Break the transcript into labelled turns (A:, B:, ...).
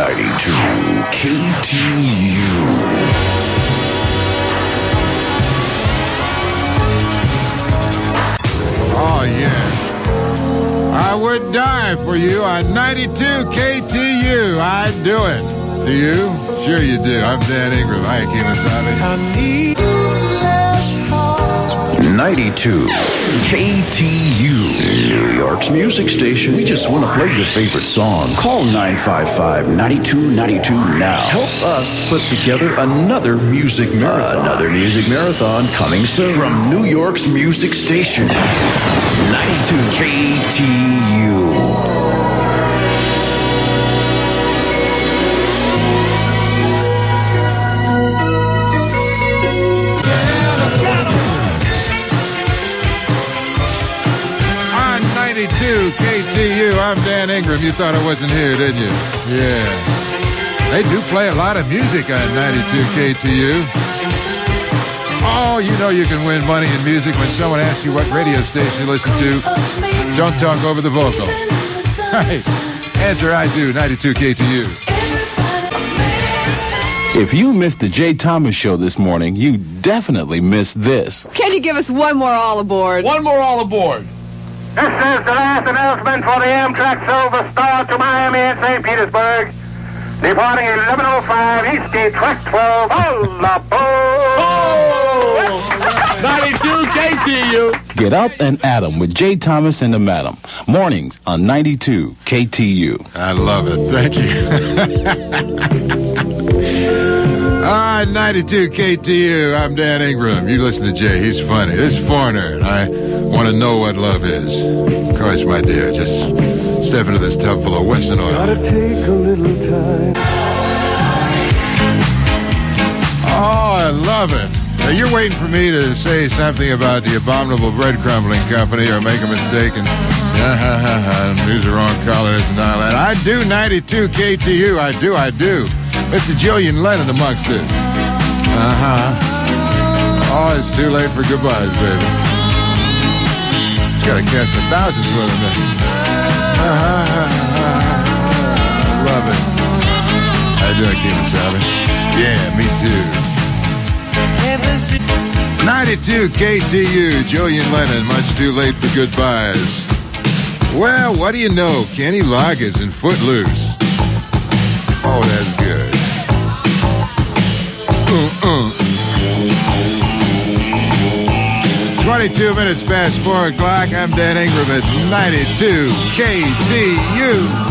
A: 92 KTU.
B: Oh, yes. I would die for you on 92 KTU. I'd do it. Do you? Sure you do. I'm Dan Ingram. Hi, Kemosabe.
A: 92 KTU, New York's music station. We just want to play your favorite song. Call 955 9292 now. Help us put together another music marathon. Another music marathon coming soon from New York's music station. 92 KTU.
B: 92 KTU, I'm Dan Ingram. You thought I wasn't here, didn't you? Yeah. They do play a lot of music on 92 KTU. Oh, you know you can win money in music when someone asks you what radio station you listen to. Don't talk over the vocal. Right. Answer I do, 92 KTU.
C: If you missed the Jay Thomas show this morning, you definitely missed this.
D: Can you give us one more all aboard?
E: One more all aboard.
F: This is the last announcement for the Amtrak Silver Star to Miami and St. Petersburg. Departing 1105 East Eastgate, track 12, all aboard!
E: Oh! 92 KTU.
C: Get up and at 'em with Jay Thomas and the Madam. Mornings on 92 KTU.
B: I love it. Thank you. ah, 92 KTU. I'm Dan Ingram. You listen to Jay. He's funny. This is Foreigner, and I want to know what love is. Of course, my dear, just step into this tub full of Wesson oil.
G: Gotta take a little time.
B: Oh, I love it. Now, you're waiting for me to say something about the abominable bread crumbling company or make a mistake and ha ha ha ha, use the wrong colors and all that. I do 92 KTU. I do, I do. Mr. Julian Lennon amongst us. Uh huh. Oh, it's too late for goodbyes, baby. It's got a cast of thousands with him. Uh-huh. Love it. How you doing, Sally? Yeah, me too. 92 KTU, Julian Lennon, much too late for goodbyes. Well, what do you know? Kenny Loggins and Footloose. Oh, that's good. Uh-uh. 22 minutes past 4 o'clock. I'm Dan Ingram at 92 KTU.